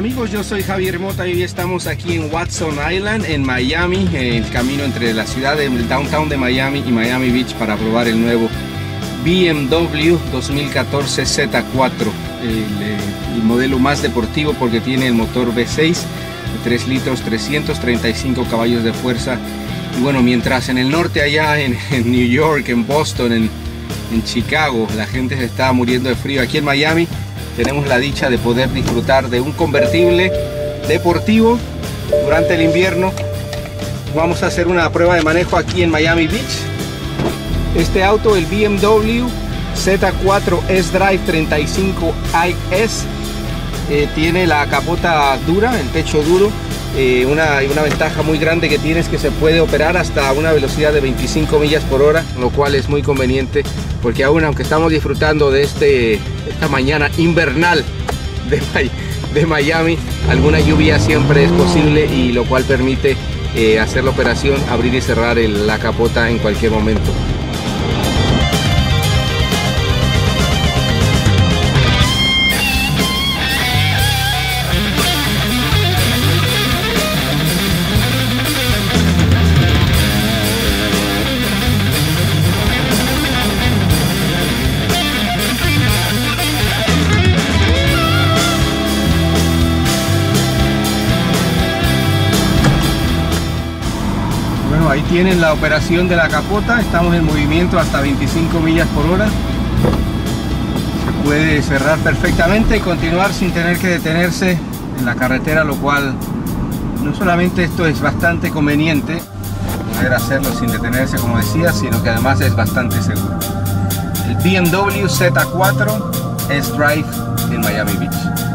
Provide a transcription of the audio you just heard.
amigos? Yo soy Javier Mota y hoy estamos aquí en Watson Island, en Miami, el camino entre la ciudad del downtown de Miami y Miami Beach para probar el nuevo BMW 2014 Z4, el, modelo más deportivo porque tiene el motor V6 de 3 litros, 335 caballos de fuerza. Y bueno, mientras en el norte allá en, New York, en Boston, en, en Chicago, la gente se está muriendo de frío, aquí en Miami tenemos la dicha de poder disfrutar de un convertible deportivo durante el invierno. Vamos a hacer una prueba de manejo aquí en Miami Beach. Este auto, el BMW Z4 S-Drive 35IS, eh, tiene la capota dura, el techo duro. Eh, una, una ventaja muy grande que tiene es que se puede operar hasta una velocidad de 25 millas por hora, lo cual es muy conveniente porque aún aunque estamos disfrutando de este, esta mañana invernal de, de Miami, alguna lluvia siempre es posible y lo cual permite eh, hacer la operación, abrir y cerrar la capota en cualquier momento. Ahí tienen la operación de la capota, estamos en movimiento hasta 25 millas por hora. Se puede cerrar perfectamente y continuar sin tener que detenerse en la carretera, lo cual no solamente esto es bastante conveniente, poder hacerlo sin detenerse como decía, sino que además es bastante seguro. El BMW Z4 S-Drive en Miami Beach.